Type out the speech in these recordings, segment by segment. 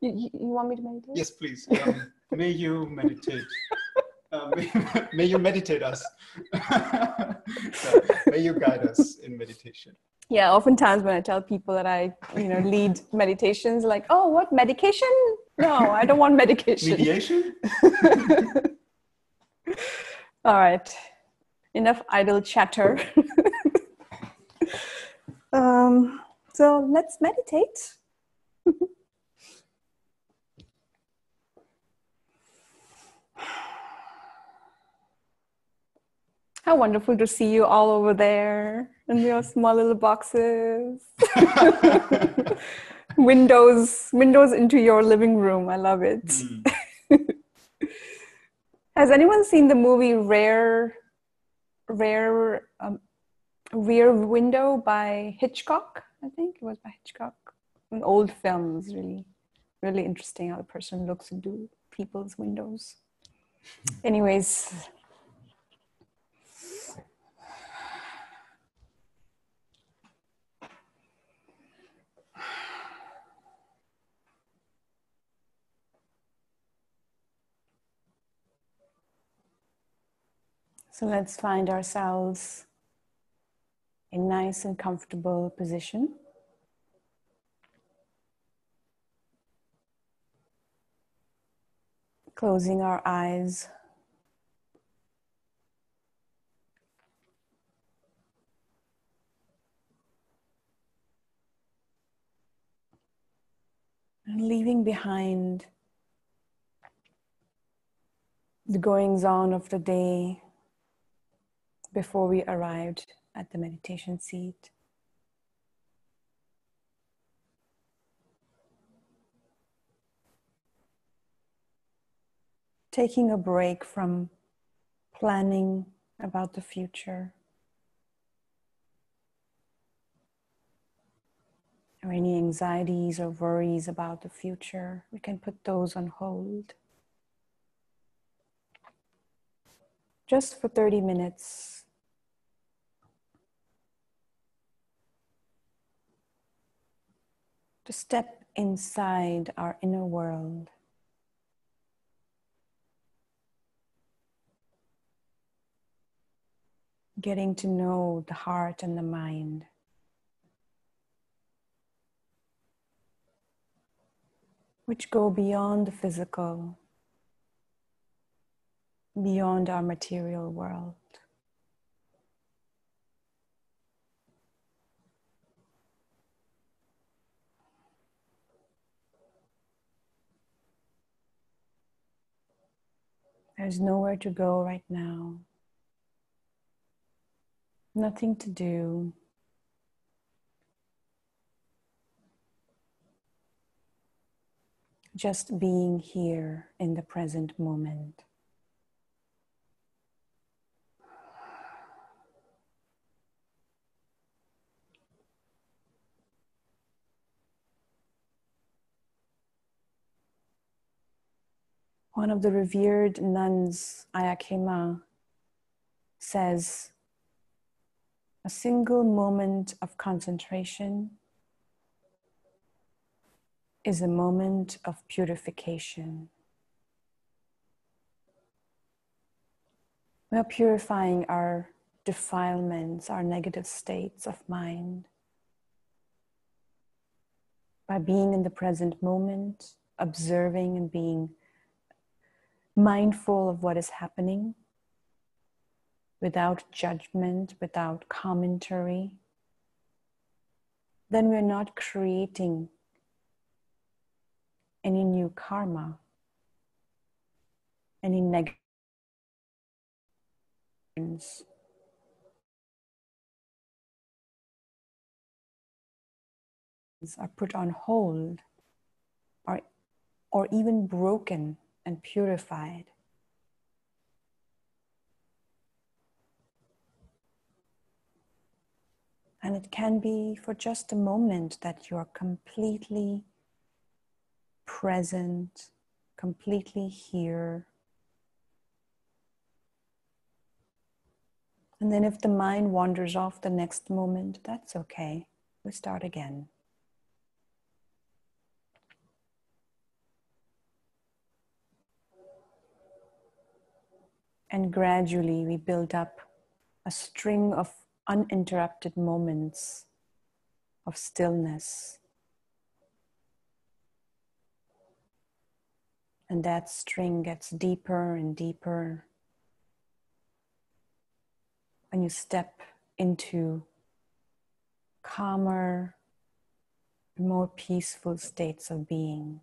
you, you, you want me to meditate? Yes, please. Um, may you meditate. Uh, may, may, you meditate us. so, may you guide us in meditation. Yeah, oftentimes when I tell people that I, you know, lead meditations, like, oh, what medication? No, I don't want medication. Mediation. All right, enough idle chatter. um, so let's meditate. How wonderful to see you all over there in your small little boxes. windows, windows into your living room. I love it. Mm. Has anyone seen the movie Rare, Rare, um, Rear Window by Hitchcock? I think it was by Hitchcock. An old film is really, really interesting how the person looks into people's windows. Anyways, So let's find ourselves in nice and comfortable position. Closing our eyes. And leaving behind the goings on of the day, before we arrived at the meditation seat. Taking a break from planning about the future. Or any anxieties or worries about the future, we can put those on hold. Just for 30 minutes, to step inside our inner world. Getting to know the heart and the mind. Which go beyond the physical, beyond our material world. There's nowhere to go right now. Nothing to do. Just being here in the present moment. One of the revered nuns, Ayya Khema, says, a single moment of concentration is a moment of purification. We are purifying our defilements, our negative states of mind by being in the present moment, observing and being mindful of what is happening without judgment, without commentary, then we're not creating any new karma, any negative are put on hold or, or even broken and purified. And it can be for just a moment that you're completely present, completely here. And then if the mind wanders off the next moment, that's okay. We start again. And gradually we build up a string of uninterrupted moments of stillness. And that string gets deeper and deeper. And you step into calmer, more peaceful states of being.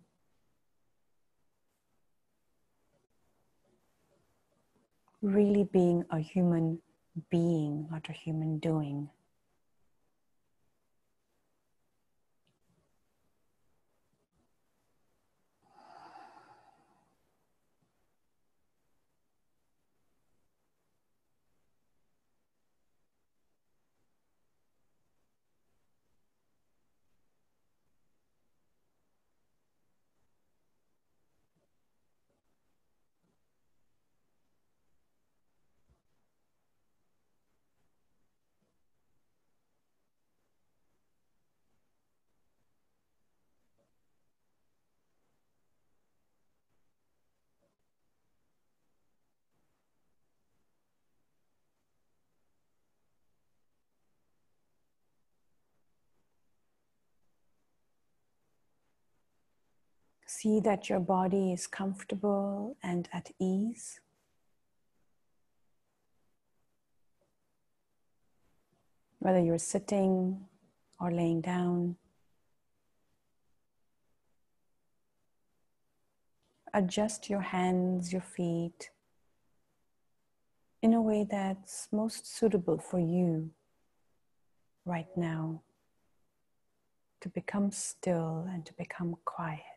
Really being a human being, not a human doing. See that your body is comfortable and at ease. Whether you're sitting or laying down. Adjust your hands, your feet in a way that's most suitable for you right now to become still and to become quiet.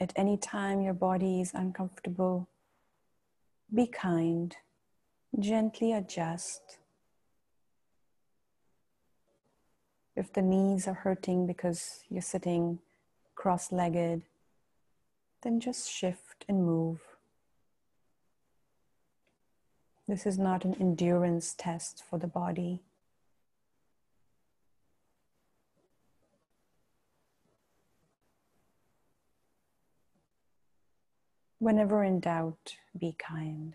At any time your body is uncomfortable, be kind, gently adjust. If the knees are hurting because you're sitting cross legged, then just shift and move. This is not an endurance test for the body. Whenever in doubt, be kind.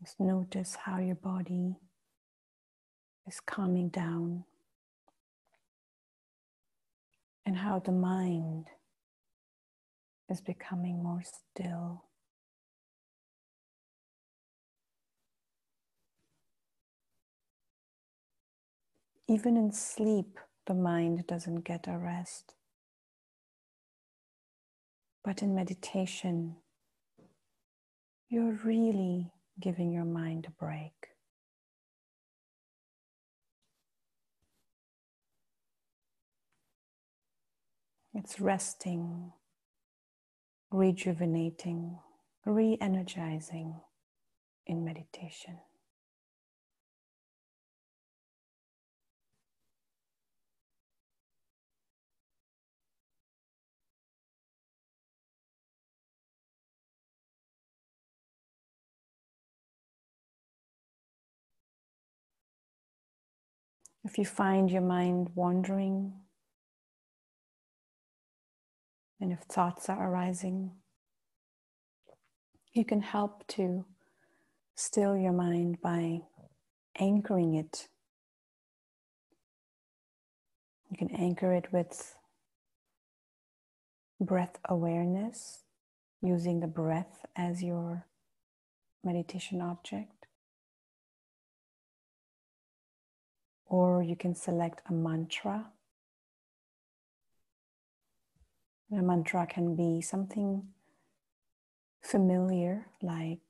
Just notice how your body is calming down and how the mind is becoming more still. Even in sleep, the mind doesn't get a rest. But in meditation, you're really giving your mind a break. It's resting, rejuvenating, re energizing in meditation. If you find your mind wandering, and if thoughts are arising, you can help to still your mind by anchoring it. You can anchor it with breath awareness, using the breath as your meditation object. Or you can select a mantra. A mantra can be something familiar, like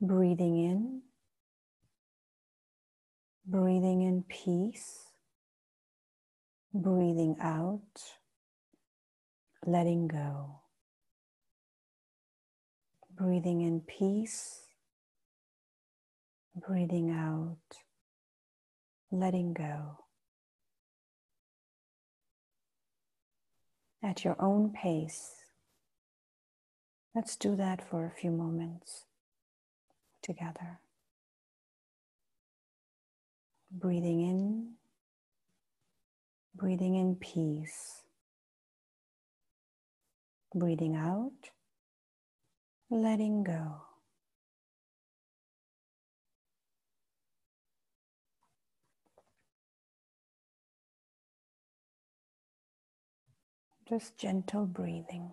breathing in, breathing in peace, breathing out, letting go. Breathing in peace, breathing out, letting go. At your own pace. Let's do that for a few moments together. Breathing in, breathing in peace. Breathing out, letting go. Gentle breathing.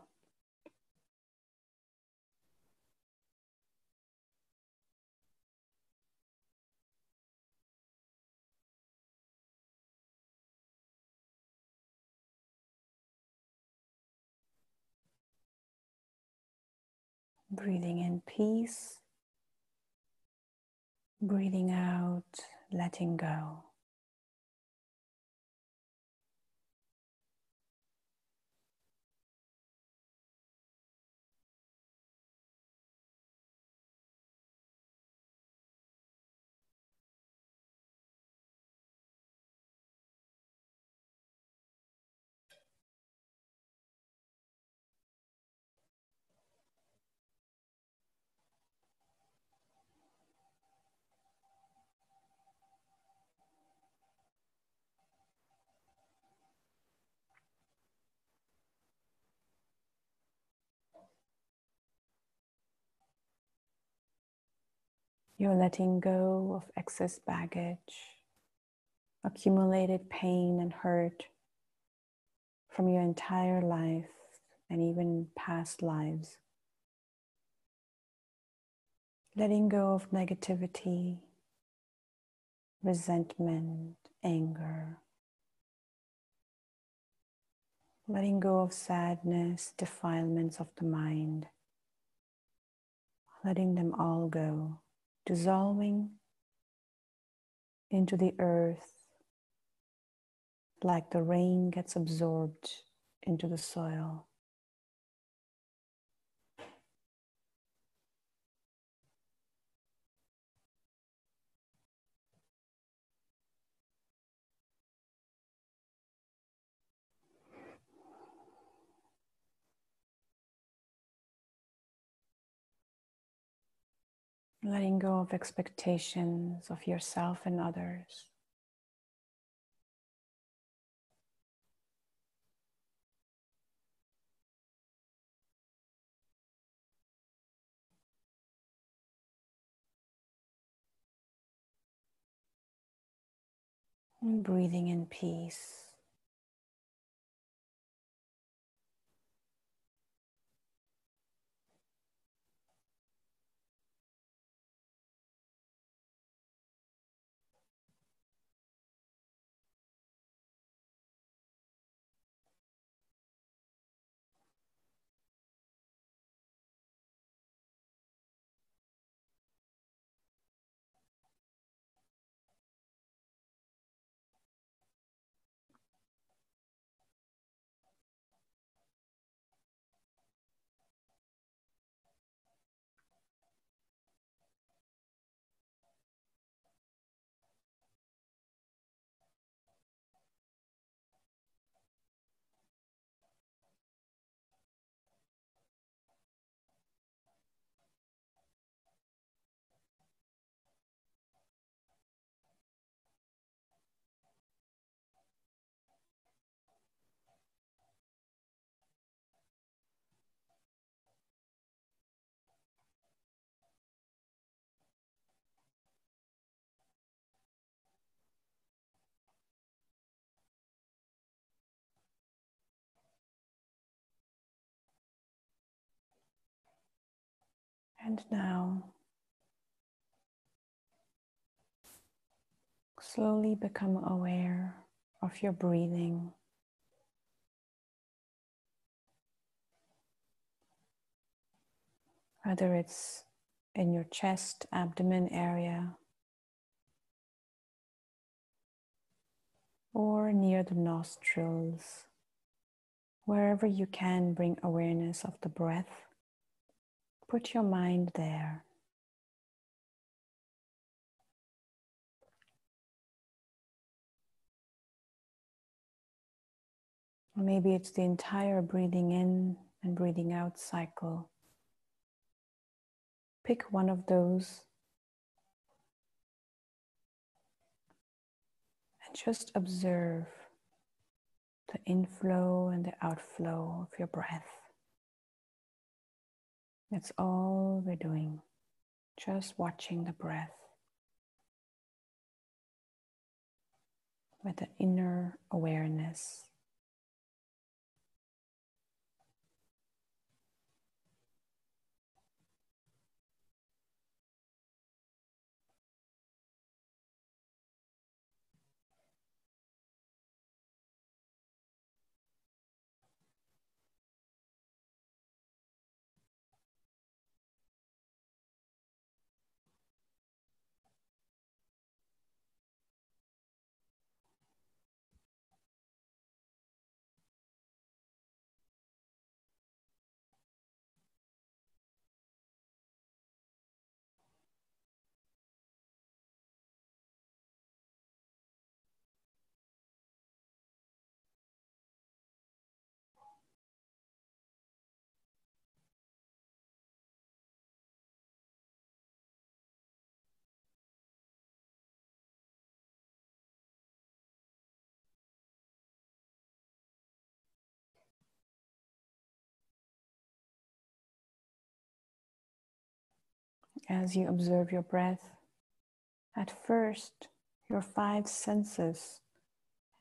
Breathing in peace, breathing out, letting go. You're letting go of excess baggage, accumulated pain and hurt from your entire life and even past lives. Letting go of negativity, resentment, anger. Letting go of sadness, defilements of the mind. Letting them all go dissolving into the earth like the rain gets absorbed into the soil. Letting go of expectations of yourself and others. And breathing in peace. And now, slowly become aware of your breathing. Whether it's in your chest, abdomen area, or near the nostrils, wherever you can bring awareness of the breath, put your mind there. Maybe it's the entire breathing in and breathing out cycle. Pick one of those and just observe the inflow and the outflow of your breath. That's all we're doing, just watching the breath with an inner awareness. As you observe your breath, at first, your five senses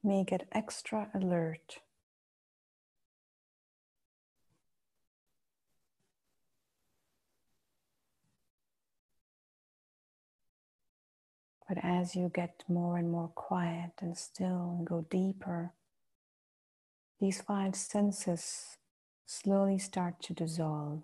may get extra alert. But as you get more and more quiet and still and go deeper, these five senses slowly start to dissolve.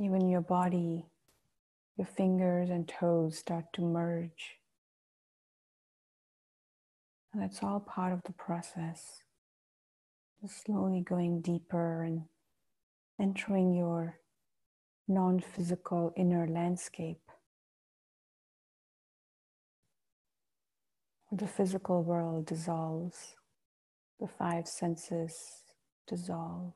Even your body, your fingers and toes start to merge. And that's all part of the process. Just slowly going deeper and entering your non physical inner landscape. The physical world dissolves, the five senses dissolve.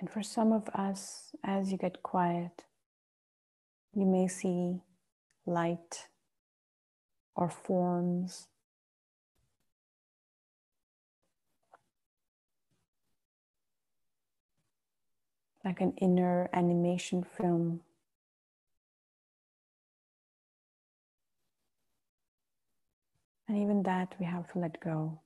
And for some of us, as you get quiet, you may see light or forms. Like an inner animation film. And even that we have to let go.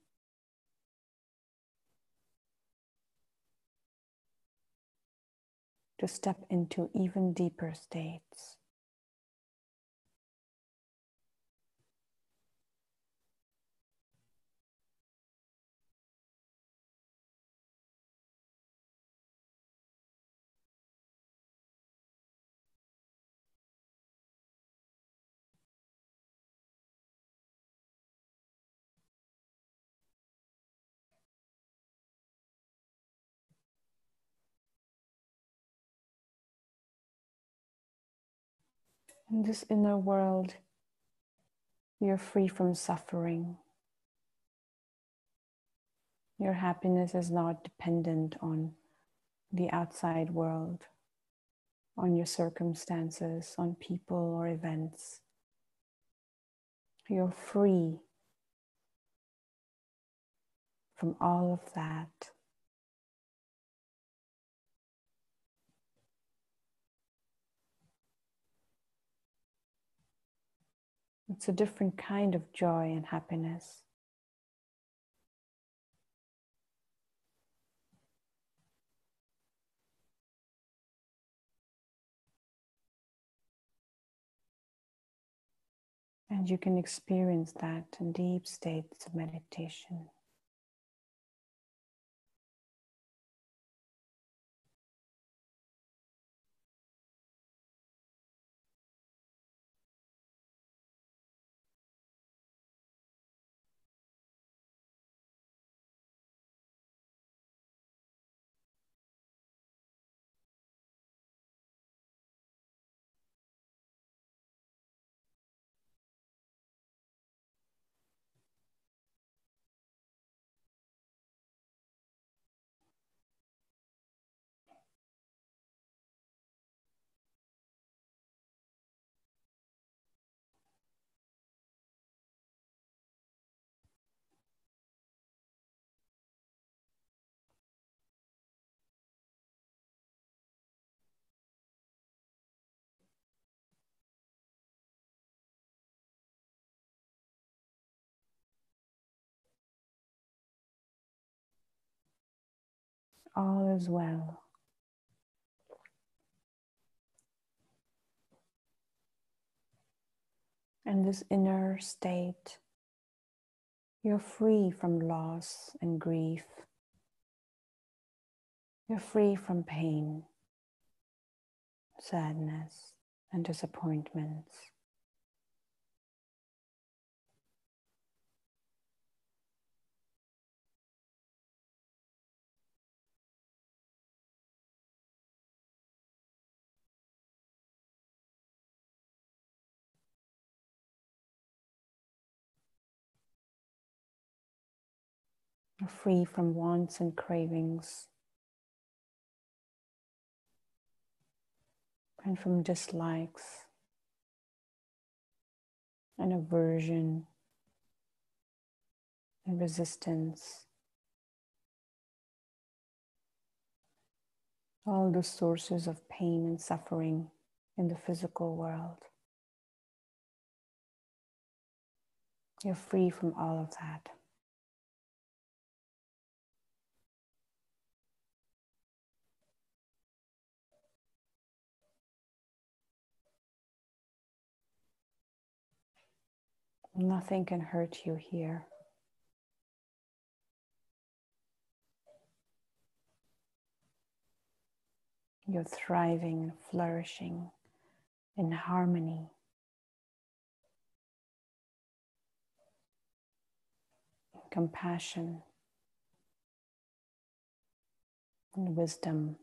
To step into even deeper states. In this inner world, you're free from suffering. Your happiness is not dependent on the outside world, on your circumstances, on people or events. You're free from all of that. It's a different kind of joy and happiness. And you can experience that in deep states of meditation. All is well. And this inner state, you're free from loss and grief. You're free from pain, sadness, and disappointments. Free from wants and cravings, and from dislikes and aversion and resistance. All the sources of pain and suffering in the physical world. You're free from all of that. Nothing can hurt you here. You're thriving and flourishing in harmony. Compassion and wisdom.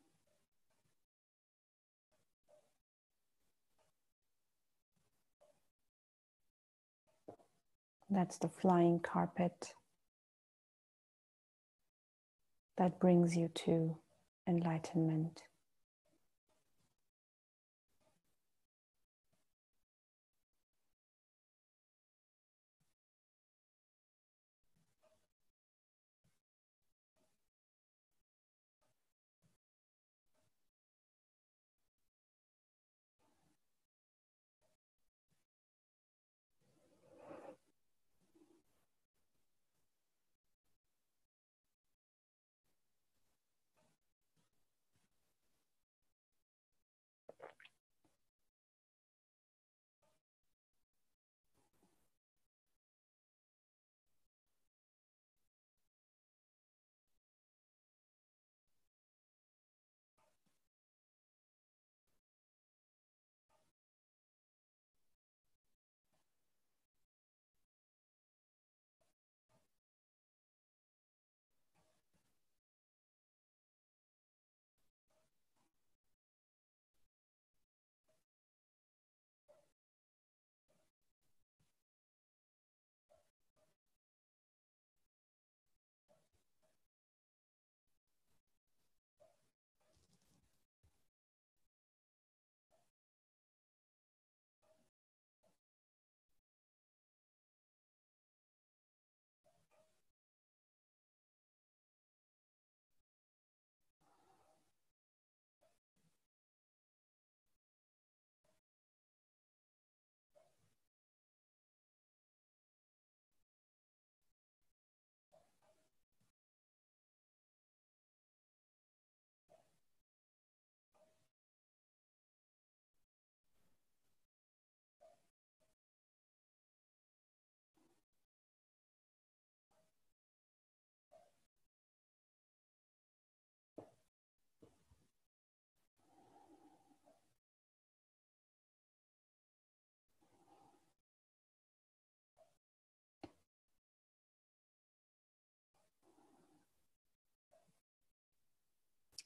That's the flying carpet that brings you to enlightenment.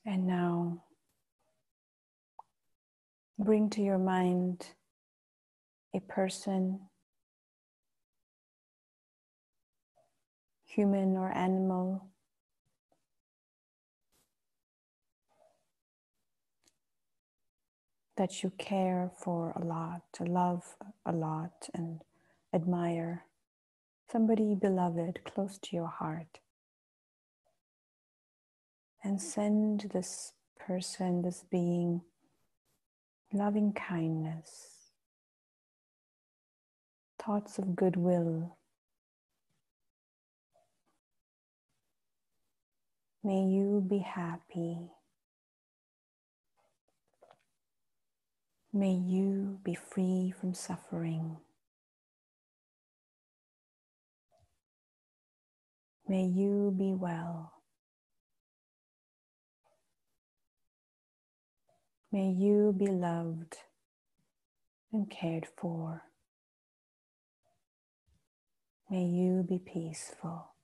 And now bring to your mind a person, human or animal, that you care for a lot, to love a lot, and admire. Somebody beloved close to your heart. And send this person, this being, loving kindness, thoughts of goodwill. May you be happy. May you be free from suffering. May you be well. May you be loved and cared for. May you be peaceful.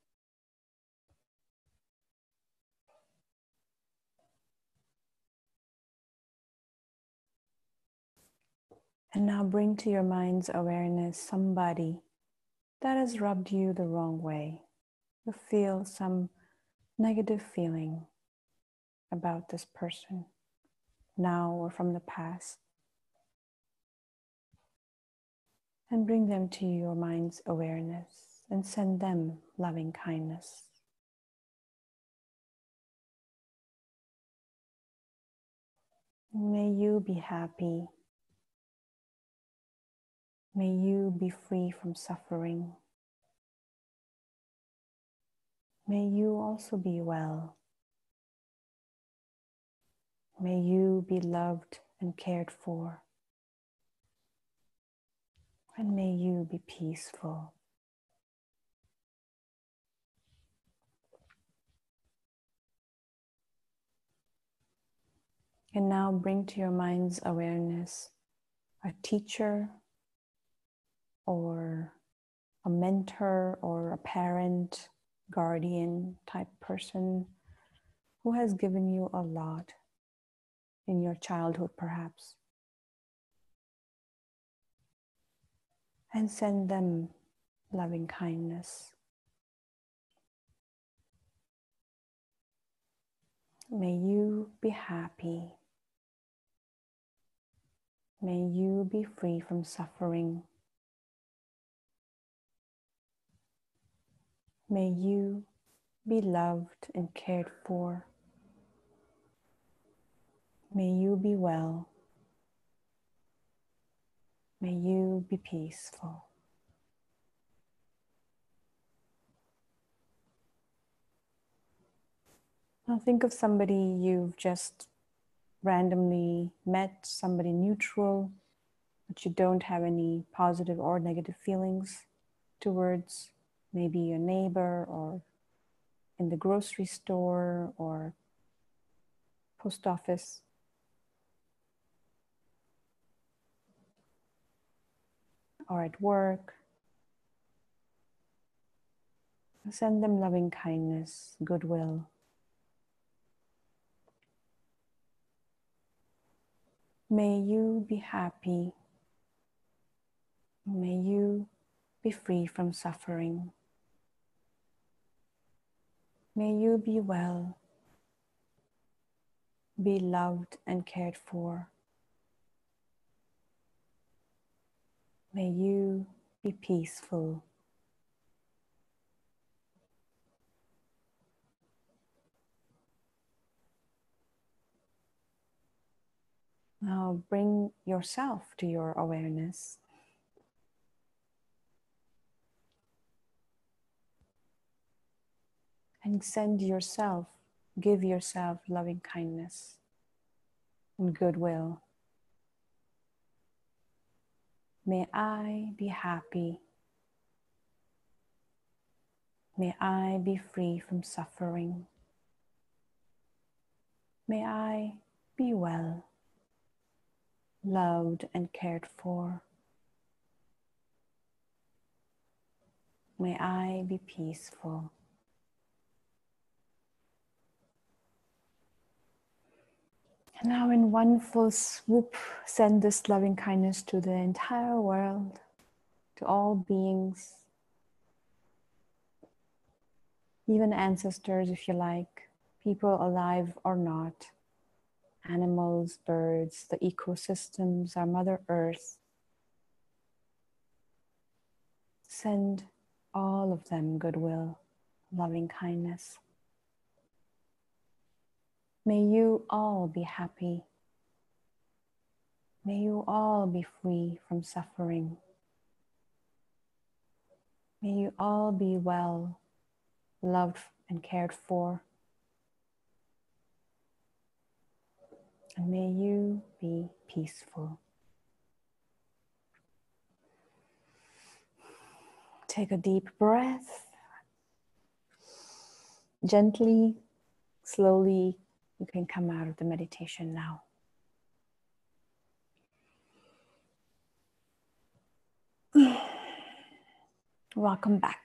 And now bring to your mind's awareness somebody that has rubbed you the wrong way. You feel some negative feeling about this person now or from the past. And bring them to your mind's awareness and send them loving kindness. May you be happy May you be free from suffering. May you also be well. May you be loved and cared for. And may you be peaceful. And now bring to your mind's awareness a teacher or a mentor or a parent, guardian type person who has given you a lot in your childhood, perhaps. And send them loving kindness. May you be happy. May you be free from suffering. May you be loved and cared for. May you be well. May you be peaceful. Now think of somebody you've just randomly met, somebody neutral, but you don't have any positive or negative feelings towards maybe your neighbor or in the grocery store or post office. Or at work. Send them loving kindness, goodwill. May you be happy. May you be free from suffering. May you be well, be loved and cared for. May you be peaceful. Now bring yourself to your awareness. and send yourself, give yourself loving kindness and goodwill. May I be happy. May I be free from suffering. May I be well, loved and cared for. May I be peaceful. Now, in one full swoop, send this loving kindness to the entire world, to all beings, even ancestors, if you like, people alive or not, animals, birds, the ecosystems, our Mother Earth. Send all of them goodwill, loving kindness. May you all be happy. May you all be free from suffering. May you all be well, loved, and cared for. And may you be peaceful. Take a deep breath. Gently, slowly you can come out of the meditation now. Welcome back.